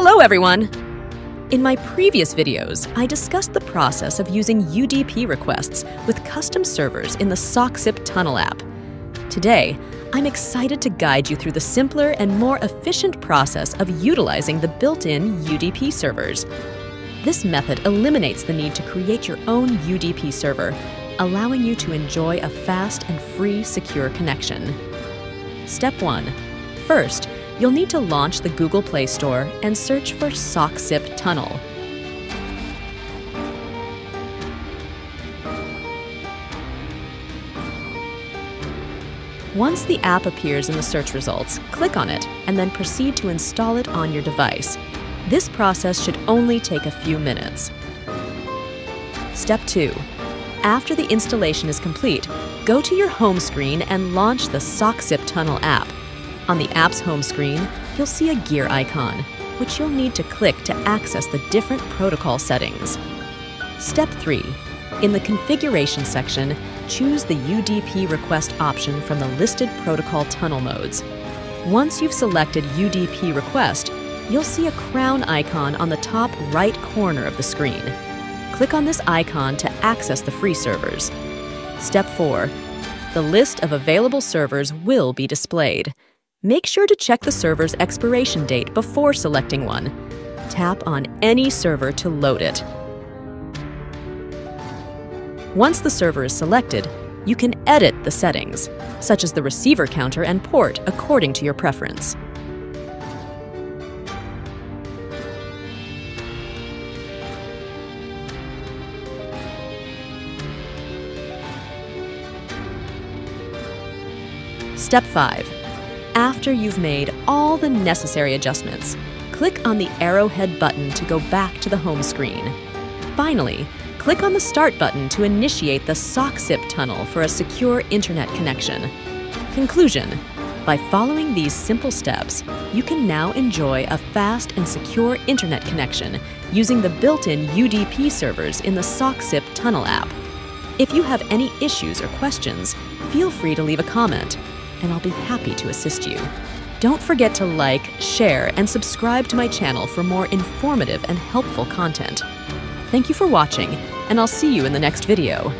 Hello, everyone! In my previous videos, I discussed the process of using UDP requests with custom servers in the SocksIP Tunnel app. Today, I'm excited to guide you through the simpler and more efficient process of utilizing the built-in UDP servers. This method eliminates the need to create your own UDP server, allowing you to enjoy a fast and free secure connection. Step 1. First, you'll need to launch the Google Play Store and search for SocksIP Tunnel. Once the app appears in the search results, click on it and then proceed to install it on your device. This process should only take a few minutes. Step 2. After the installation is complete, go to your home screen and launch the SocksIP Tunnel app. On the app's home screen, you'll see a gear icon, which you'll need to click to access the different protocol settings. Step 3. In the Configuration section, choose the UDP request option from the listed protocol tunnel modes. Once you've selected UDP request, you'll see a crown icon on the top right corner of the screen. Click on this icon to access the free servers. Step 4. The list of available servers will be displayed. Make sure to check the server's expiration date before selecting one. Tap on any server to load it. Once the server is selected, you can edit the settings, such as the receiver counter and port according to your preference. Step 5 after you've made all the necessary adjustments. Click on the arrowhead button to go back to the home screen. Finally, click on the Start button to initiate the SocksIP tunnel for a secure internet connection. Conclusion By following these simple steps, you can now enjoy a fast and secure internet connection using the built in UDP servers in the SocksIP Tunnel app. If you have any issues or questions, feel free to leave a comment and I'll be happy to assist you. Don't forget to like, share, and subscribe to my channel for more informative and helpful content. Thank you for watching, and I'll see you in the next video.